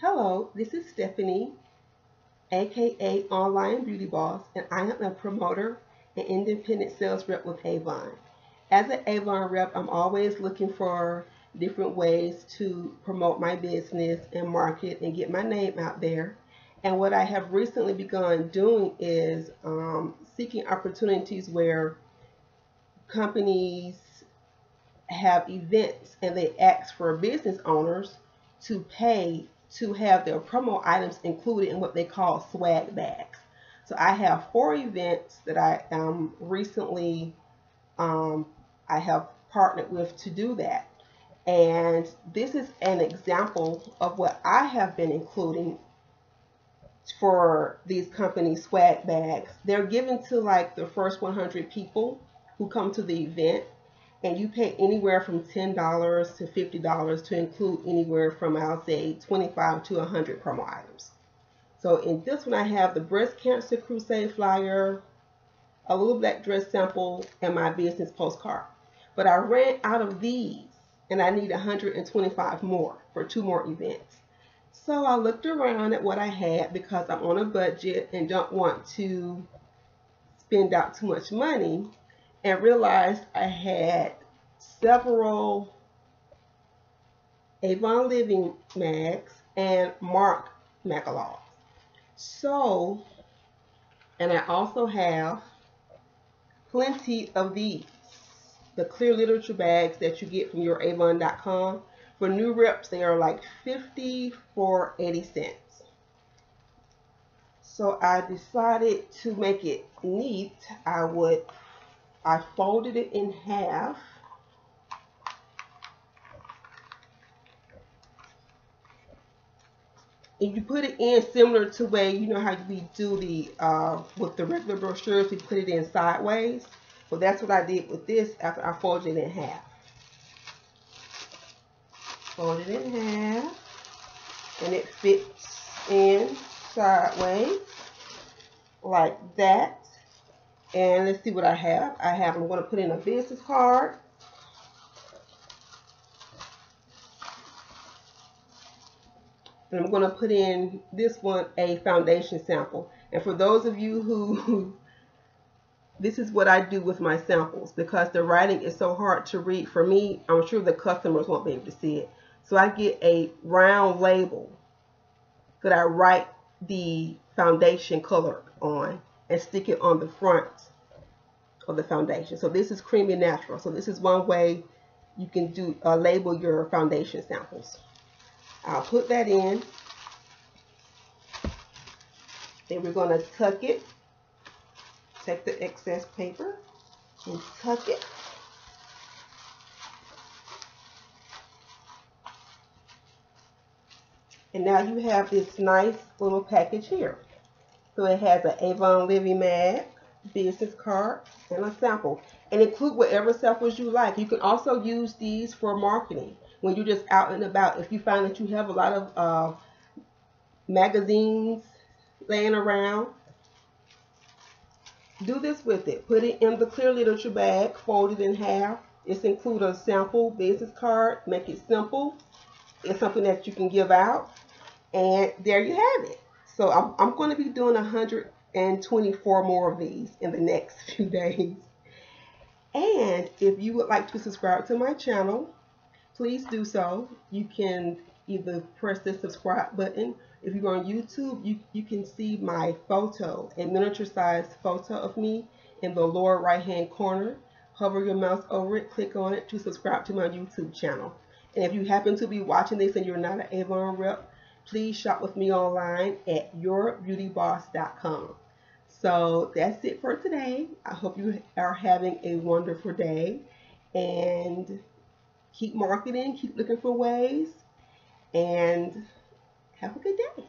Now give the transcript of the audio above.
Hello, this is Stephanie, aka Online Beauty Boss, and I am a promoter and independent sales rep with Avon. As an Avon rep, I'm always looking for different ways to promote my business and market and get my name out there. And what I have recently begun doing is um, seeking opportunities where companies have events and they ask for business owners to pay to have their promo items included in what they call swag bags. So I have four events that I um, recently um, I have partnered with to do that. And this is an example of what I have been including for these company swag bags. They're given to like the first 100 people who come to the event and you pay anywhere from $10 to $50 to include anywhere from I'll say 25 to 100 promo items. So in this one I have the breast cancer crusade flyer, a little black dress sample, and my business postcard. But I ran out of these and I need 125 more for two more events. So I looked around at what I had because I'm on a budget and don't want to spend out too much money and realized I had several Avon Living mags and Mark Magalogs. So, and I also have plenty of these, the clear literature bags that you get from your Avon.com. For new reps, they are like 50 for 80 cents. So I decided to make it neat. I would I folded it in half. And you put it in similar to way, you know how we do the, uh, with the regular brochures, we put it in sideways. Well, that's what I did with this after I folded it in half. Fold it in half. And it fits in sideways like that. And let's see what I have. I have, I'm going to put in a business card. And I'm going to put in this one a foundation sample. And for those of you who, this is what I do with my samples because the writing is so hard to read for me. I'm sure the customers won't be able to see it. So I get a round label that I write the foundation color on and stick it on the front of the foundation. So this is creamy natural. So this is one way you can do uh, label your foundation samples. I'll put that in. Then we're going to tuck it. Take the excess paper and tuck it. And now you have this nice little package here. So it has an Avon Living Mag, business card, and a sample. And include whatever samples you like. You can also use these for marketing when you're just out and about. If you find that you have a lot of uh, magazines laying around, do this with it. Put it in the clear literature bag, fold it in half. It's include a sample business card. Make it simple. It's something that you can give out. And there you have it. So I'm, I'm going to be doing 124 more of these in the next few days. And if you would like to subscribe to my channel, please do so. You can either press the subscribe button. If you go on YouTube, you, you can see my photo, a miniature sized photo of me in the lower right hand corner. Hover your mouse over it, click on it to subscribe to my YouTube channel. And if you happen to be watching this and you're not an Avon rep, please shop with me online at yourbeautyboss.com. So that's it for today. I hope you are having a wonderful day and keep marketing, keep looking for ways, and have a good day.